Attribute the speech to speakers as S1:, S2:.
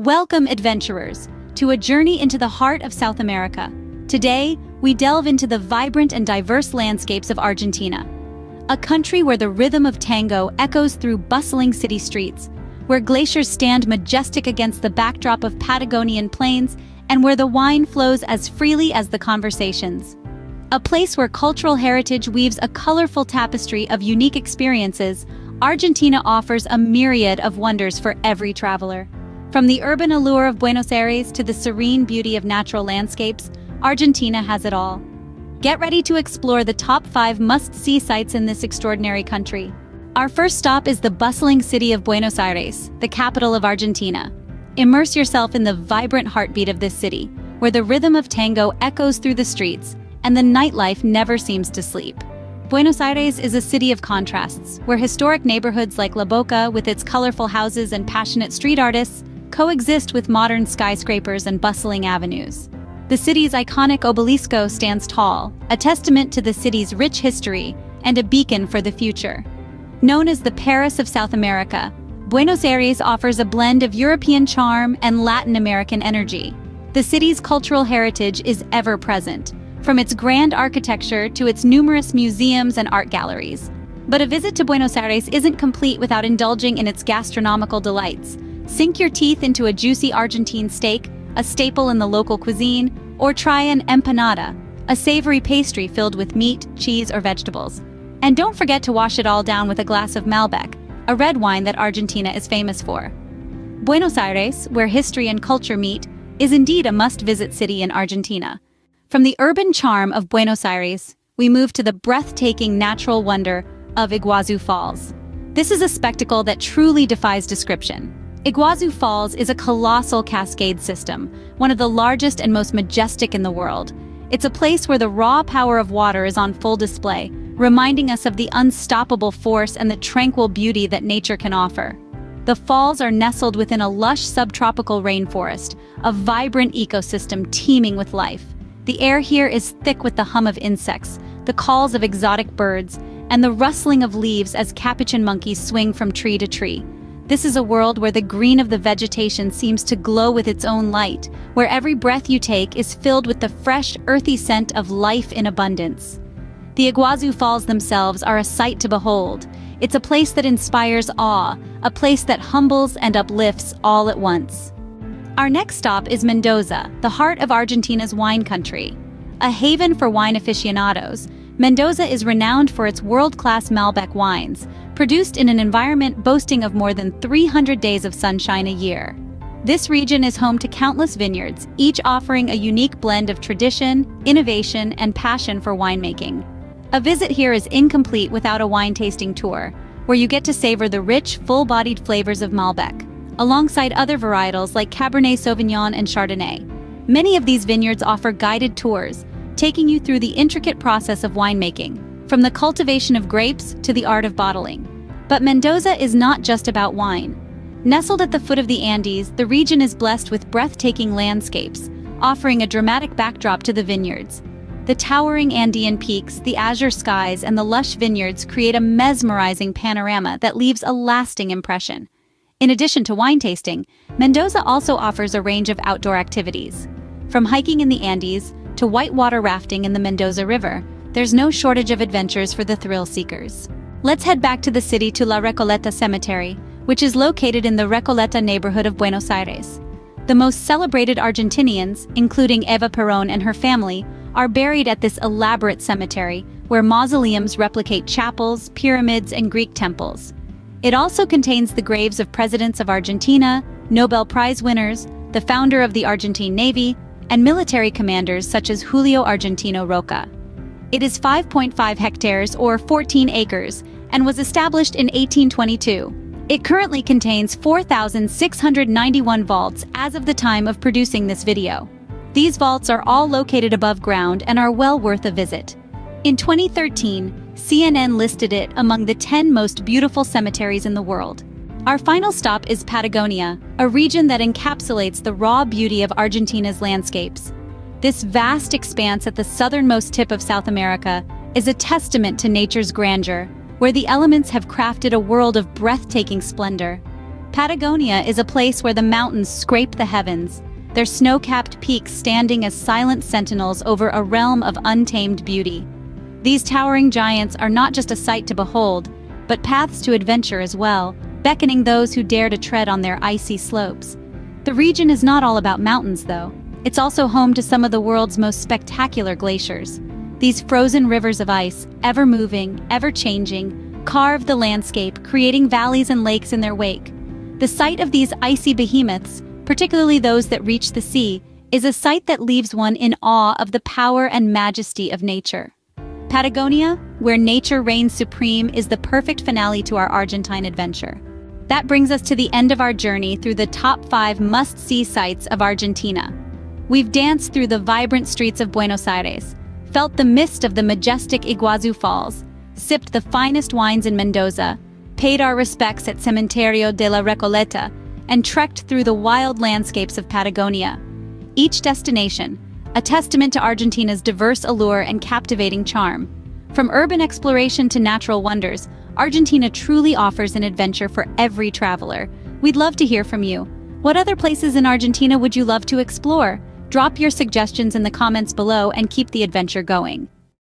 S1: Welcome, adventurers, to a journey into the heart of South America. Today, we delve into the vibrant and diverse landscapes of Argentina, a country where the rhythm of tango echoes through bustling city streets, where glaciers stand majestic against the backdrop of Patagonian plains, and where the wine flows as freely as the conversations. A place where cultural heritage weaves a colorful tapestry of unique experiences, Argentina offers a myriad of wonders for every traveler. From the urban allure of Buenos Aires to the serene beauty of natural landscapes, Argentina has it all. Get ready to explore the top five must-see sites in this extraordinary country. Our first stop is the bustling city of Buenos Aires, the capital of Argentina. Immerse yourself in the vibrant heartbeat of this city, where the rhythm of tango echoes through the streets and the nightlife never seems to sleep. Buenos Aires is a city of contrasts, where historic neighborhoods like La Boca, with its colorful houses and passionate street artists, coexist with modern skyscrapers and bustling avenues. The city's iconic obelisco stands tall, a testament to the city's rich history and a beacon for the future. Known as the Paris of South America, Buenos Aires offers a blend of European charm and Latin American energy. The city's cultural heritage is ever present, from its grand architecture to its numerous museums and art galleries. But a visit to Buenos Aires isn't complete without indulging in its gastronomical delights. Sink your teeth into a juicy Argentine steak, a staple in the local cuisine, or try an empanada, a savory pastry filled with meat, cheese, or vegetables. And don't forget to wash it all down with a glass of Malbec, a red wine that Argentina is famous for. Buenos Aires, where history and culture meet, is indeed a must-visit city in Argentina. From the urban charm of Buenos Aires, we move to the breathtaking natural wonder of Iguazu Falls. This is a spectacle that truly defies description. Iguazu Falls is a colossal cascade system, one of the largest and most majestic in the world. It's a place where the raw power of water is on full display, reminding us of the unstoppable force and the tranquil beauty that nature can offer. The falls are nestled within a lush subtropical rainforest, a vibrant ecosystem teeming with life. The air here is thick with the hum of insects, the calls of exotic birds, and the rustling of leaves as capuchin monkeys swing from tree to tree. This is a world where the green of the vegetation seems to glow with its own light, where every breath you take is filled with the fresh, earthy scent of life in abundance. The Iguazu Falls themselves are a sight to behold. It's a place that inspires awe, a place that humbles and uplifts all at once. Our next stop is Mendoza, the heart of Argentina's wine country. A haven for wine aficionados, Mendoza is renowned for its world-class Malbec wines, produced in an environment boasting of more than 300 days of sunshine a year. This region is home to countless vineyards, each offering a unique blend of tradition, innovation, and passion for winemaking. A visit here is incomplete without a wine tasting tour, where you get to savor the rich, full-bodied flavors of Malbec, alongside other varietals like Cabernet Sauvignon and Chardonnay. Many of these vineyards offer guided tours, taking you through the intricate process of winemaking, from the cultivation of grapes to the art of bottling. But Mendoza is not just about wine. Nestled at the foot of the Andes, the region is blessed with breathtaking landscapes, offering a dramatic backdrop to the vineyards. The towering Andean peaks, the azure skies, and the lush vineyards create a mesmerizing panorama that leaves a lasting impression. In addition to wine tasting, Mendoza also offers a range of outdoor activities. From hiking in the Andes to whitewater rafting in the Mendoza River, there's no shortage of adventures for the thrill seekers. Let's head back to the city to La Recoleta Cemetery, which is located in the Recoleta neighborhood of Buenos Aires. The most celebrated Argentinians, including Eva Perón and her family, are buried at this elaborate cemetery, where mausoleums replicate chapels, pyramids, and Greek temples. It also contains the graves of presidents of Argentina, Nobel Prize winners, the founder of the Argentine Navy, and military commanders such as Julio Argentino Roca. It is 5.5 hectares or 14 acres and was established in 1822. It currently contains 4,691 vaults as of the time of producing this video. These vaults are all located above ground and are well worth a visit. In 2013, CNN listed it among the 10 most beautiful cemeteries in the world. Our final stop is Patagonia, a region that encapsulates the raw beauty of Argentina's landscapes. This vast expanse at the southernmost tip of South America is a testament to nature's grandeur, where the elements have crafted a world of breathtaking splendor. Patagonia is a place where the mountains scrape the heavens, their snow-capped peaks standing as silent sentinels over a realm of untamed beauty. These towering giants are not just a sight to behold, but paths to adventure as well, beckoning those who dare to tread on their icy slopes. The region is not all about mountains, though. It's also home to some of the world's most spectacular glaciers. These frozen rivers of ice, ever-moving, ever-changing, carve the landscape, creating valleys and lakes in their wake. The sight of these icy behemoths, particularly those that reach the sea, is a sight that leaves one in awe of the power and majesty of nature. Patagonia, where nature reigns supreme, is the perfect finale to our Argentine adventure. That brings us to the end of our journey through the top five must-see sites of Argentina. We've danced through the vibrant streets of Buenos Aires, felt the mist of the majestic Iguazu Falls, sipped the finest wines in Mendoza, paid our respects at Cementerio de la Recoleta, and trekked through the wild landscapes of Patagonia. Each destination, a testament to Argentina's diverse allure and captivating charm. From urban exploration to natural wonders, Argentina truly offers an adventure for every traveler. We'd love to hear from you. What other places in Argentina would you love to explore? Drop your suggestions in the comments below and keep the adventure going.